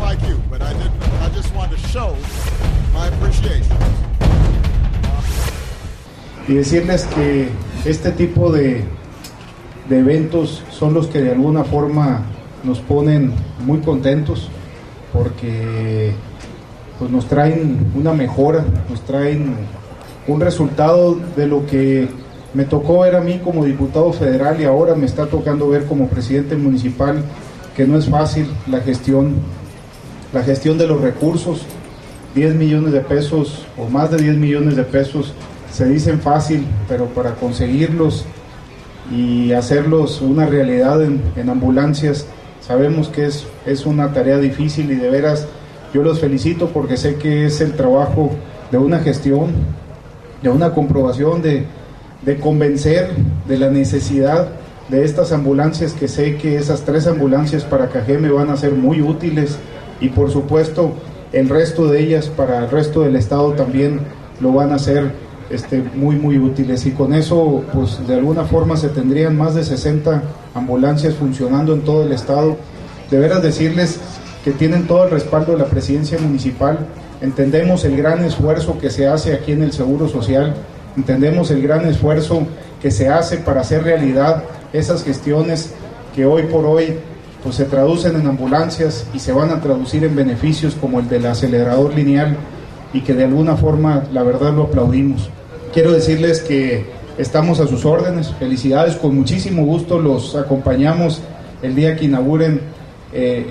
like you, but I didn't. I just wanted to show my appreciation. y decirles que este tipo de, de eventos son los que de alguna forma nos ponen muy contentos porque pues nos traen una mejora, nos traen un resultado de lo que me tocó ver a mí como diputado federal y ahora me está tocando ver como presidente municipal que no es fácil la gestión, la gestión de los recursos, 10 millones de pesos o más de 10 millones de pesos se dicen fácil, pero para conseguirlos y hacerlos una realidad en, en ambulancias, sabemos que es, es una tarea difícil y de veras yo los felicito porque sé que es el trabajo de una gestión, de una comprobación, de, de convencer de la necesidad de estas ambulancias, que sé que esas tres ambulancias para Cajeme van a ser muy útiles y por supuesto el resto de ellas para el resto del estado también lo van a ser este, muy muy útiles. Y con eso pues de alguna forma se tendrían más de 60 ambulancias funcionando en todo el estado. De veras decirles que tienen todo el respaldo de la presidencia municipal, entendemos el gran esfuerzo que se hace aquí en el Seguro Social, entendemos el gran esfuerzo que se hace para hacer realidad esas gestiones que hoy por hoy pues se traducen en ambulancias y se van a traducir en beneficios como el del acelerador lineal y que de alguna forma la verdad lo aplaudimos. Quiero decirles que estamos a sus órdenes, felicidades, con muchísimo gusto los acompañamos el día que inauguren eh,